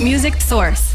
Music Source.